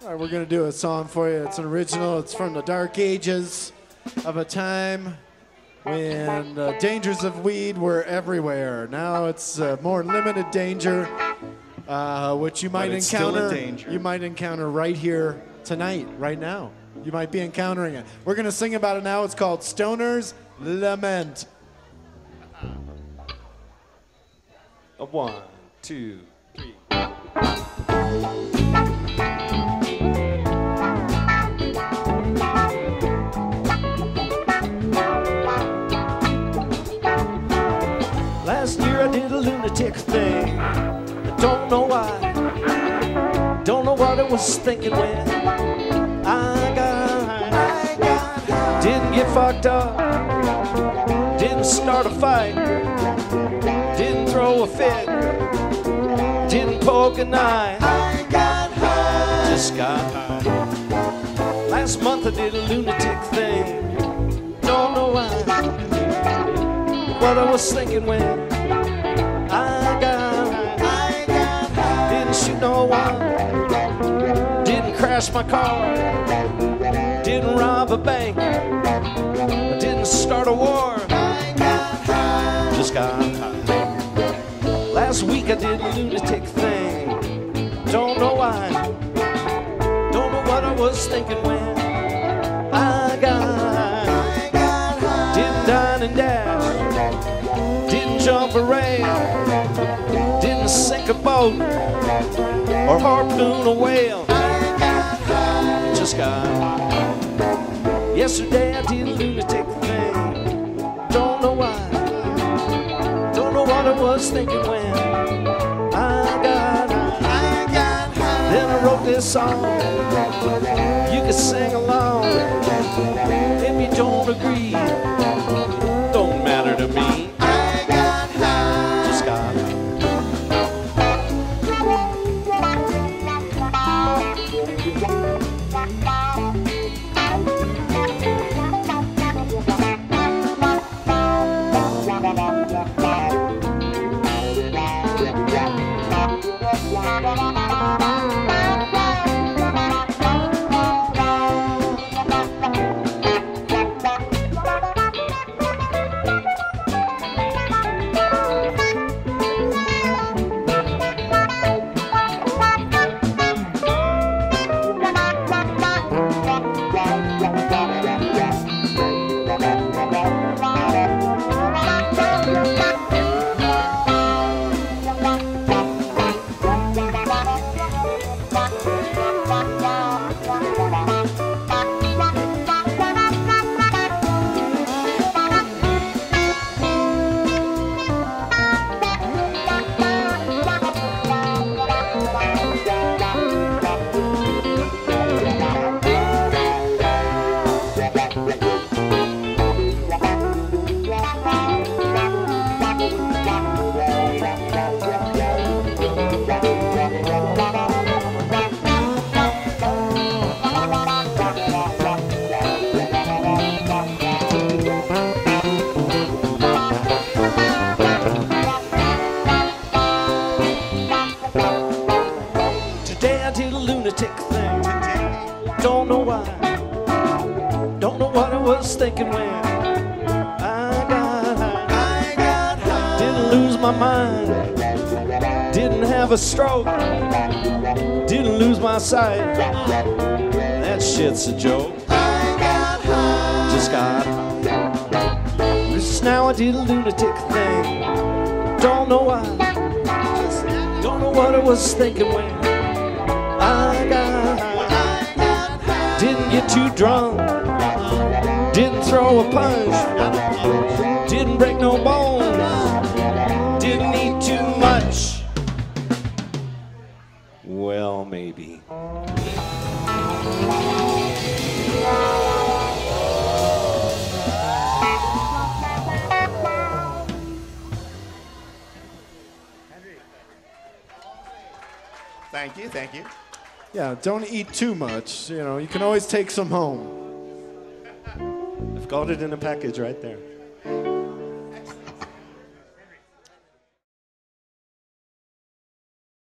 All right, we're going to do a song for you. It's an original. It's from the dark ages of a time when the dangers of weed were everywhere. Now it's uh, more limited danger, uh, which you might it's still a encounter. danger. You might encounter right here tonight, right now. You might be encountering it. We're going to sing about it now. It's called Stoner's Lament. A one, two, I a lunatic thing. I don't know why. Don't know what I was thinking when I got high. Didn't get fucked up. Didn't start a fight. Didn't throw a fit. Didn't poke a knife. Just got high. Last month I did a lunatic thing. Don't know why what I was thinking when Didn't crash my car. Didn't rob a bank. I didn't start a war. Just got high. Last week I did a lunatic thing. Don't know why. Don't know what I was thinking when I got high. Didn't dine and dash. Didn't jump a rail. Didn't sink a boat or harpoon a whale. High. Yesterday I did a lunatic thing. Don't know why. Don't know what I was thinking when I got I got high. Then I wrote this song. You can sing along. If you don't agree, Today I did a lunatic thing. Don't know why. Don't know what I was thinking when I got high. Didn't lose my mind. Didn't have a stroke. Didn't lose my sight. That shit's a joke. Just got high. Just now I did a lunatic thing. Don't know why. Don't know what I was thinking when too drunk. Didn't throw a punch. Didn't break no bones. Didn't eat too much. Well, maybe. Thank you, thank you. Yeah, don't eat too much. You know, you can always take some home. I've got it in a package right there.